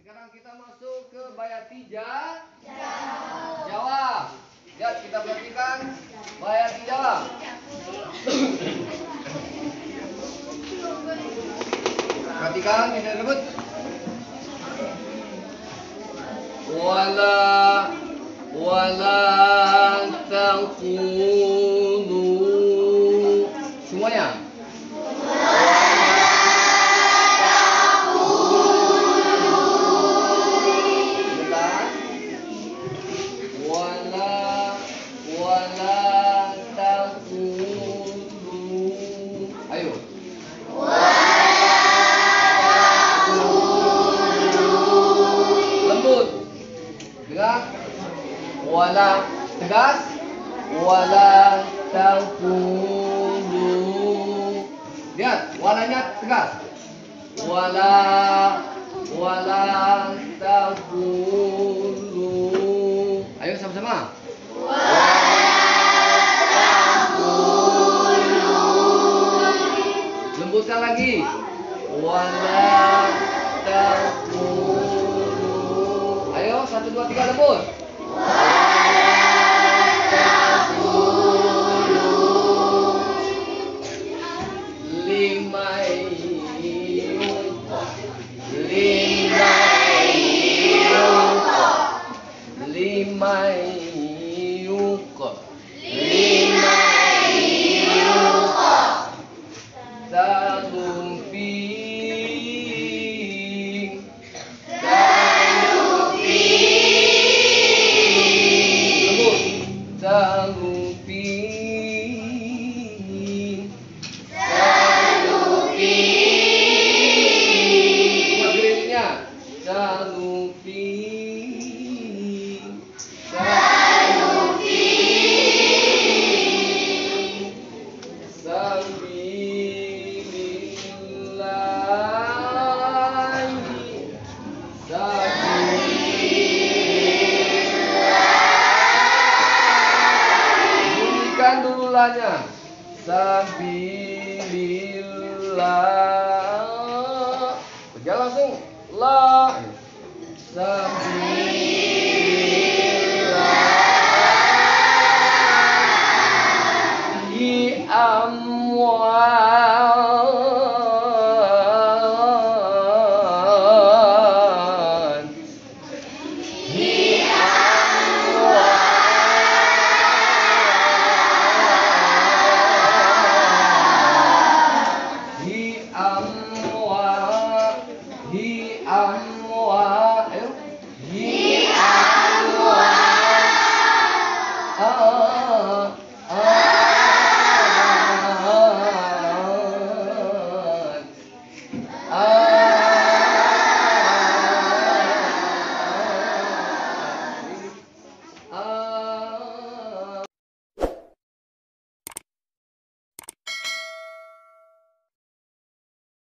Sekarang kita masuk ke Bayati Ja. Jawab. Lihat kita perhatikan Bayati jawab. Perhatikan kita rebut. Wala wala taqulu semuanya. Tegas wala taqulu. Lihat walanya tegas. Wala wala taqulu. Ayo sama-sama. Lembutkan lagi. Wala taqulu. Ayo satu dua tiga lembut Buat gerilnya Talumping Sabilillahi Bunyikan dulu lanya. Sabilillah. Berjalan langsung. La. Sabilillah.